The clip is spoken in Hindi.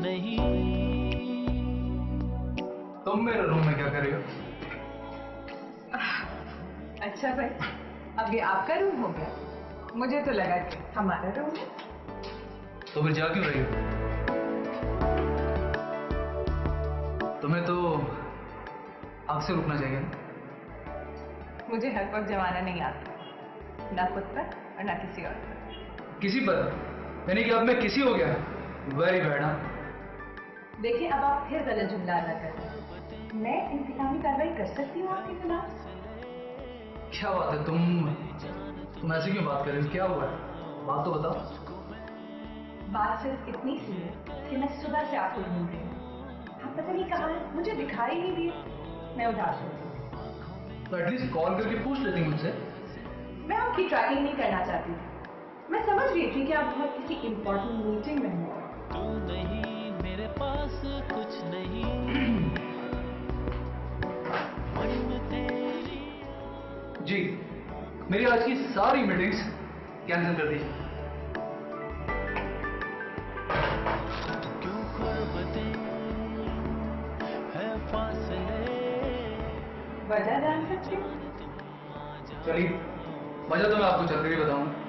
नहीं। तुम मेरे रूम में क्या कर रही हो? अच्छा भाई अब ये आपका रूम हो गया। मुझे तो लगा कि हमारा रूम है। तो फिर जा क्यों रही हो। तुम्हें तो आग से रुकना चाहिए ना? मुझे हर वक्त जमाना नहीं आता ना खुद पर और ना किसी और पर। किसी पर? यानी कि अब मैं किसी हो गया? वेरी बैड ना देखिए अब आप फिर गलत जुमला अदा कर। मैं इंतजामी कार्रवाई कर सकती हूँ आपके खिलाफ। क्या बात है? तुम तुम ऐसे क्यों बात कर रही हो? क्या हुआ है? बात तो बताओ। बात सिर्फ़ इतनी सी है कि मैं सुबह से आपको ढूंढ रही हूँ। आप पता नहीं कहा हैं? मुझे दिखाई नहीं दिए। मैं उदास हूँ तो एटलीस्ट कॉल करके पूछ लेती मुझसे मैं आपकी ट्रैकिंग नहीं करना चाहती थी। मैं समझ रही थी कि आप बहुत किसी इम्पोर्टेंट मीटिंग में हो। जी मेरी आज की सारी मीटिंग्स कैंसिल कर दीजिए है फासले? वजह जान सकती चलिए वजह तो मैं आपको जल्दी ही बताऊँगा